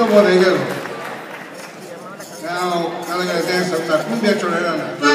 Ratoncito Bodeguero. Now, now they're gonna dance some la Who's that?